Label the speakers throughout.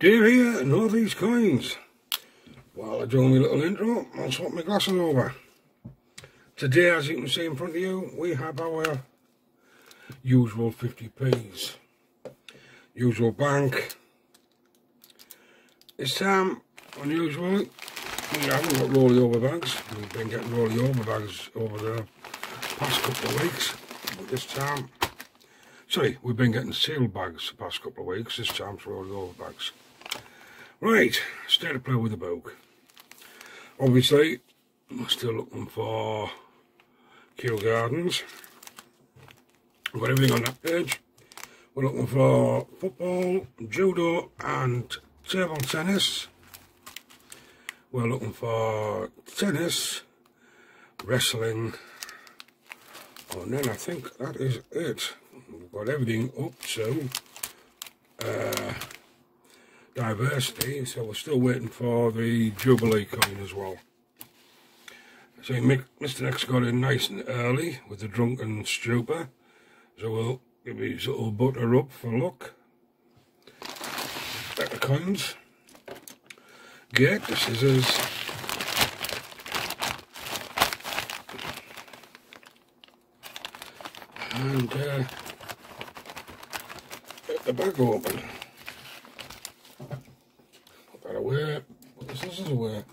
Speaker 1: Dave here, Northeast Coins. While I do my little intro, I'll swap my glasses over. Today, as you can see in front of you, we have our usual 50p's. Usual bank. This time, unusually, we haven't got rolly over bags. We've been getting rolly over bags over the past couple of weeks. But this time, sorry, we've been getting sealed bags the past couple of weeks. This time's rolly over bags. Right, start of play with the book. Obviously, we're still looking for Kew Gardens. We've got everything on that page. We're looking for football, judo and table tennis. We're looking for tennis, wrestling, oh, and then I think that is it. We've got everything up to uh, diversity, so we're still waiting for the Jubilee coin as well. So Mr. Next got in nice and early with the drunken stupor, so we'll give his little butter up for luck. Back the coins. Get the scissors. And uh, get the bag open. Where? This is where.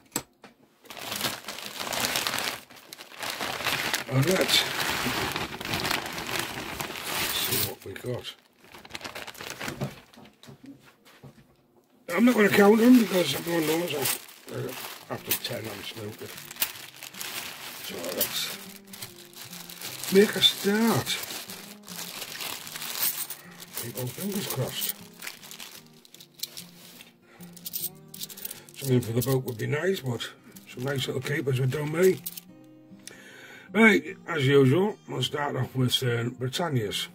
Speaker 1: And let's see what we got. I'm not going to count them because everyone knows after 10 I'm snookered. So let's make a start. Keep our fingers crossed. Something for the boat would be nice, but some nice little keepers would do me. Right, as usual, we'll start off with uh, Britannia's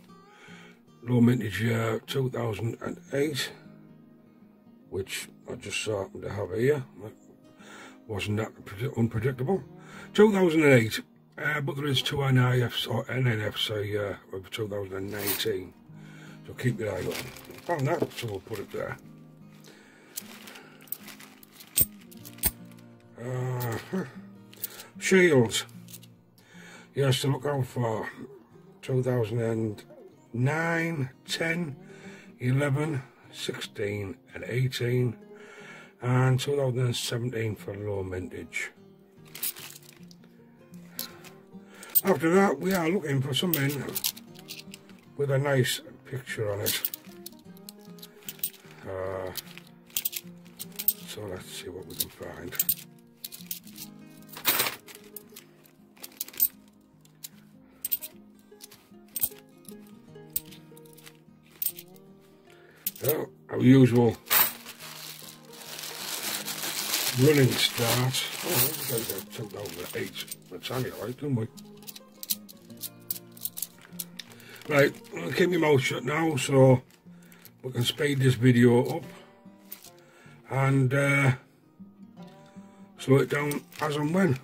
Speaker 1: low mintage uh, 2008, which I just happened to have here. Wasn't that unpredictable. 2008, uh, but there is two NIFs or NNFs uh, of 2019, so keep your eye on. Found that, so we'll put it there. Uh, Shields. Yes, to look out for 2009, 10, 11, 16 and 18 and 2017 for low mintage. After that we are looking for something with a nice picture on it. Uh, so let's see what we can find. So, our usual running start. Oh, we got to took over eight Britannia, right, didn't we? Right, I'm to keep my mouth shut now so we can speed this video up and uh, slow it down as and when.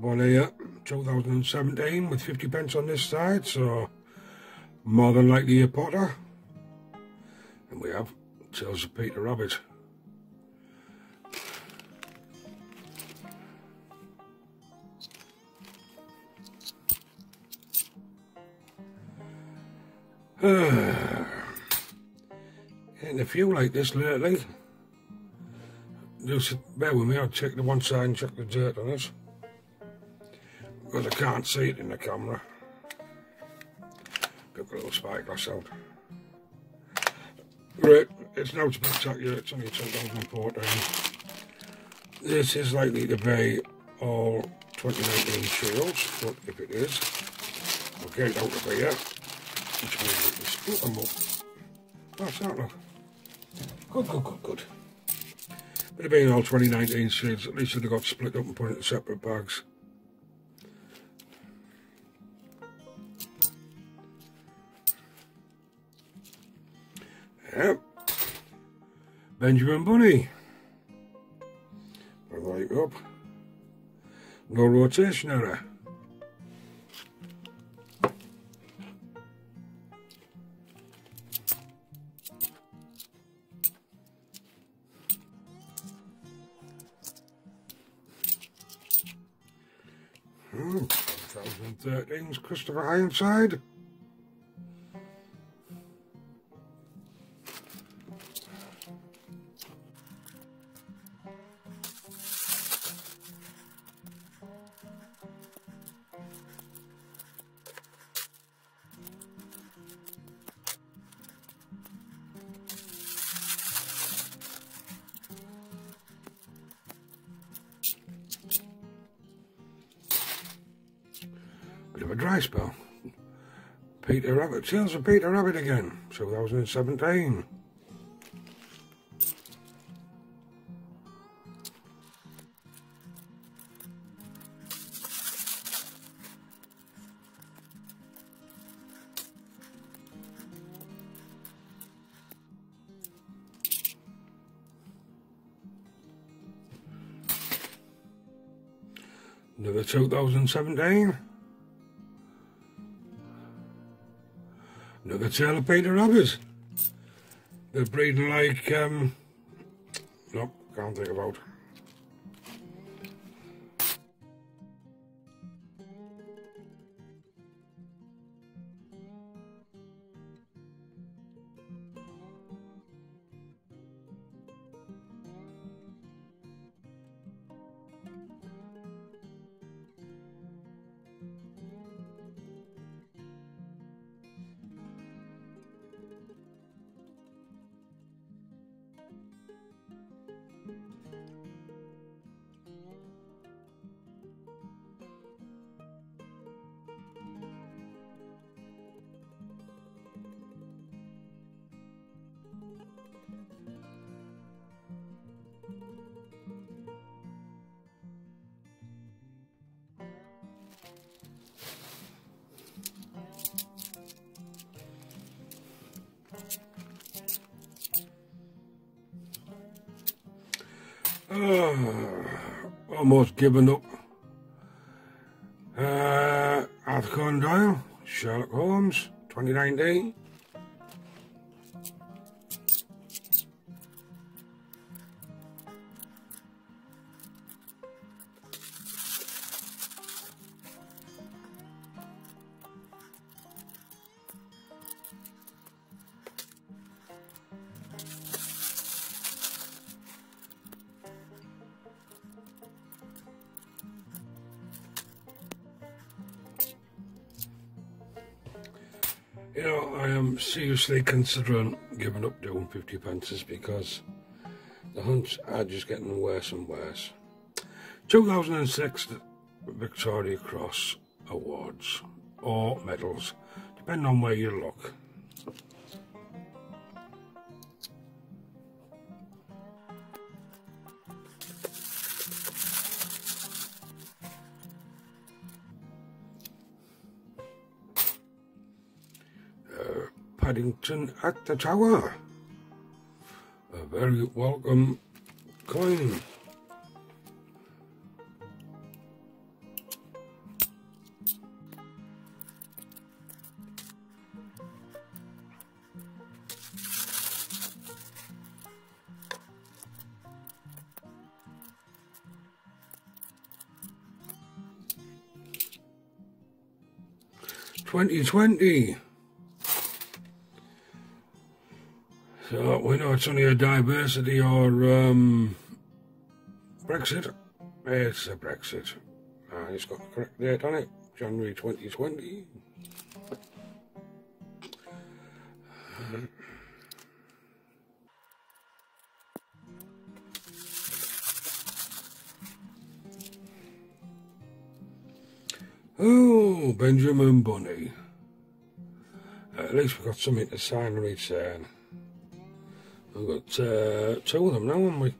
Speaker 1: One here 2017 with 50 pence on this side so more than likely a Potter. And we have Tales of Peter Rabbit and a few like this lately. Just bear with me I'll check the one side and check the dirt on it because I can't see it in the camera. Got the little spyglass out. Great, it's now spectacular, it's only 2014. This is likely to be all 2019 shields, but if it is, we'll get it out of here, which means split them up. What's that look? Good, good, good, good. But it being all 2019 shields, at least they've got split up and put in separate bags. Yep. Benjamin Bunny. up. No rotation error. Hmm, 2013's Christopher Ironside. A dry spell. Peter Rabbit, Tales of Peter Rabbit again, 2017. Another 2017. Of Peter Robbers. They're breeding like, um, nope, can't think about. almost given up. Uh, Arthur Conan Doyle, Sherlock Holmes, 2019. You know, I am seriously considering giving up doing 50 pences because the hunts are just getting worse and worse. 2006 Victoria Cross Awards or medals, depending on where you look. Paddington at the Tower. A very welcome coin. Twenty twenty. So we know it's only a diversity or um, Brexit. It's a Brexit. And uh, it's got the correct date on it, January 2020. Oh, Benjamin Bunny. At least we've got something to sign and return. We've got uh, two of them now, haven't we?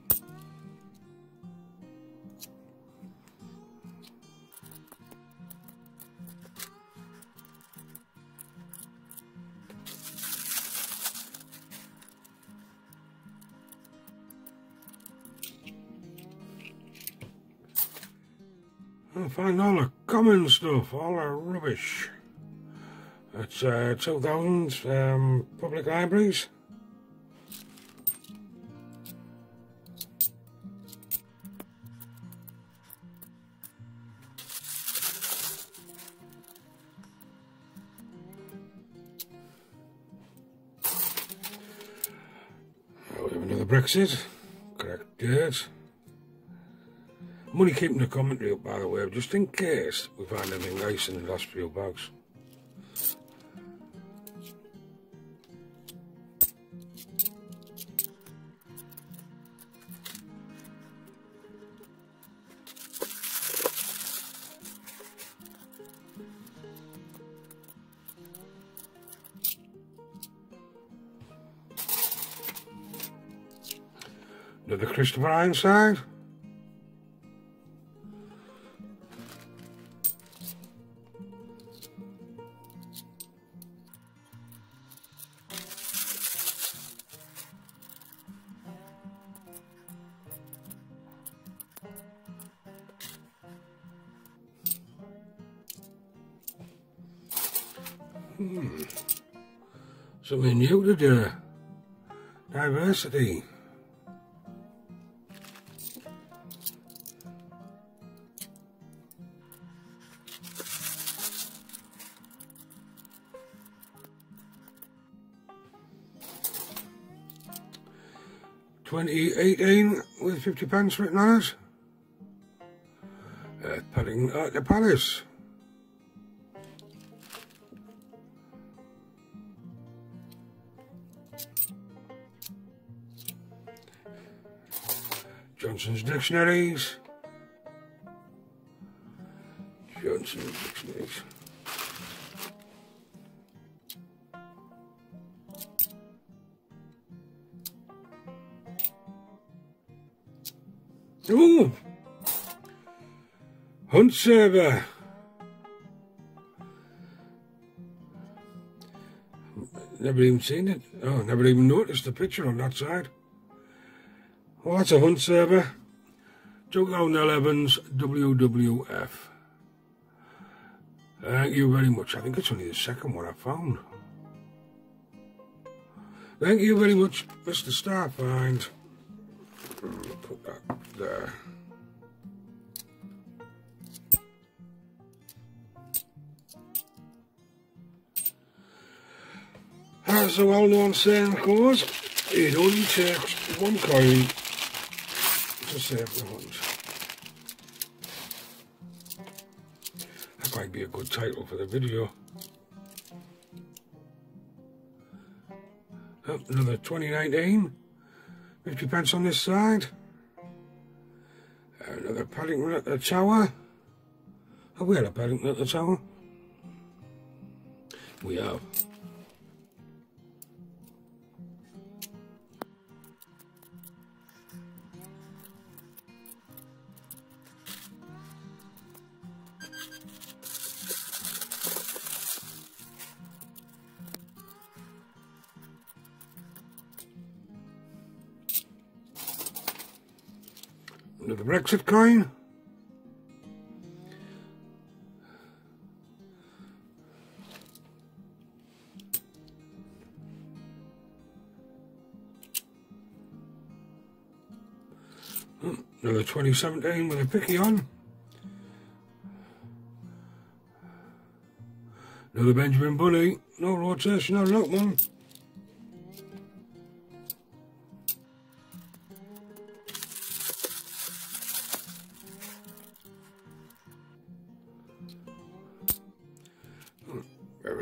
Speaker 1: I find all the common stuff, all the rubbish. It's uh, 2000 um, public libraries. Brexit. Correct date. Money keeping the commentary up, by the way, just in case we find anything nice in the last few bags. The Christopher Ironside. Hmm. Something new to do. Diversity. Twenty eighteen with fifty pence written on it. Uh, Paddington at the palace. Johnson's Dictionaries. Johnson's Dictionaries. Hunt server. Never even seen it. Oh, never even noticed the picture on that side. Well, that's a hunt server. 2011's WWF. Thank you very much. I think it's only the second one I found. Thank you very much, Mr. Starfind. Put that there. As the well-known saying goes, it only takes one coin to save the hunt. That might be a good title for the video. Another 2019. 50 pence on this side. Another Paddington at the tower. Have we had a Paddington at the tower? We have. The Brexit coin. Another 2017 with a picky on. Another Benjamin Bunny. No rotation on that one.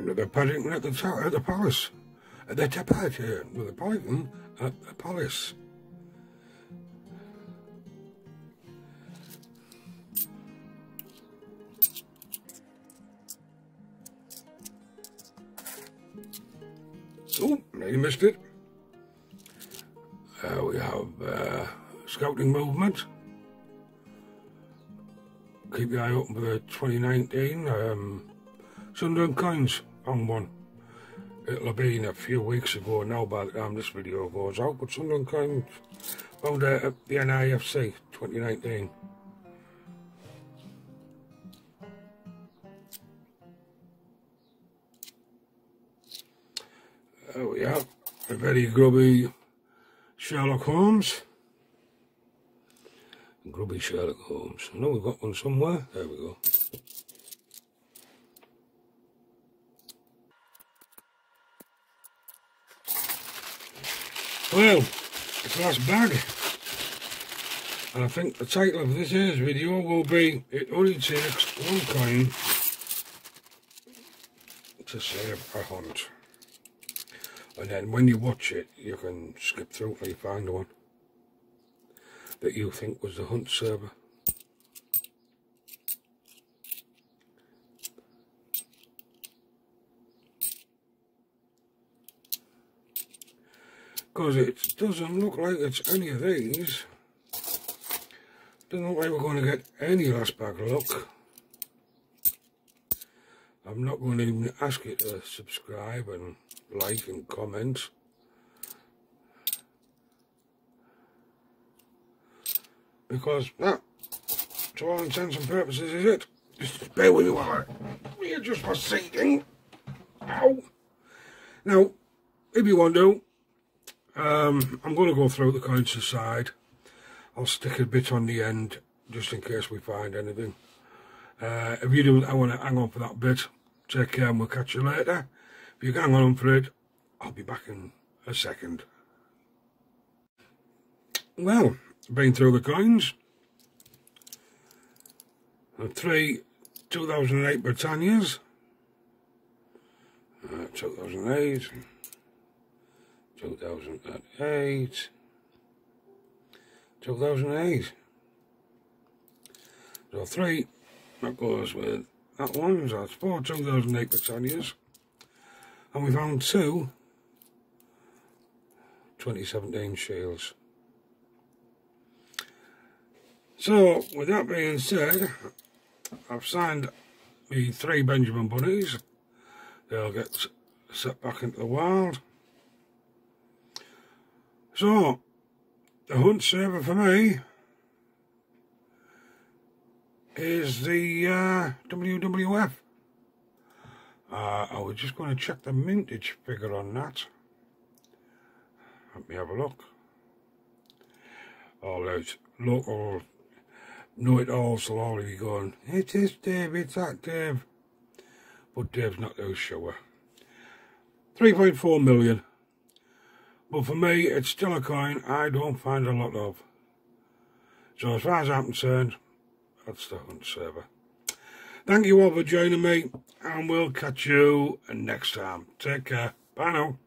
Speaker 1: The Paddington at the at the palace. At the Tepat here, with the Paddington at the palace. Oh, you missed it. Uh, we have uh, scouting movement. Keep your eye open for 2019. Um, Sunderland Coins wrong one. It'll have been a few weeks ago now by the time this video goes out, but Sunderland came found out at the NIFC 2019. There we have a very grubby Sherlock Holmes. Grubby Sherlock Holmes. I know we've got one somewhere. There we go. Well, last bag. And I think the title of this year's video will be It Only Takes One Coin to Save a Hunt. And then when you watch it, you can skip through till you find one that you think was the hunt server. Because it doesn't look like it's any of these. Doesn't look like we're going to get any last bag luck. I'm not going to even ask you to subscribe and like and comment. Because that, to all intents and purposes, is it. Just bear with me while I readjust my seating. Ow! Now, if you want to, um, I'm going to go through the coins side. I'll stick a bit on the end just in case we find anything. Uh, if you do I want to hang on for that bit, take care and we'll catch you later. If you can hang on for it, I'll be back in a second. Well, been through the coins. three 2008 Britannias. Uh, 2008. 2008. 2008. So three, that goes with that one, so that's four 2008 Britannias. And we found two 2017 Shields. So, with that being said, I've signed the three Benjamin Bunnies. They'll get set back into the wild. So, the hunt server for me is the uh, WWF. Uh, I was just going to check the mintage figure on that. Let me have a look. All those local know-it-alls will all be going, it is Dave, it's that Dave. But Dave's not those sure. 3.4 million. But for me, it's still a coin I don't find a lot of. So as far as I'm concerned, that's the hunt server. Thank you all for joining me, and we'll catch you next time. Take care. Bye now.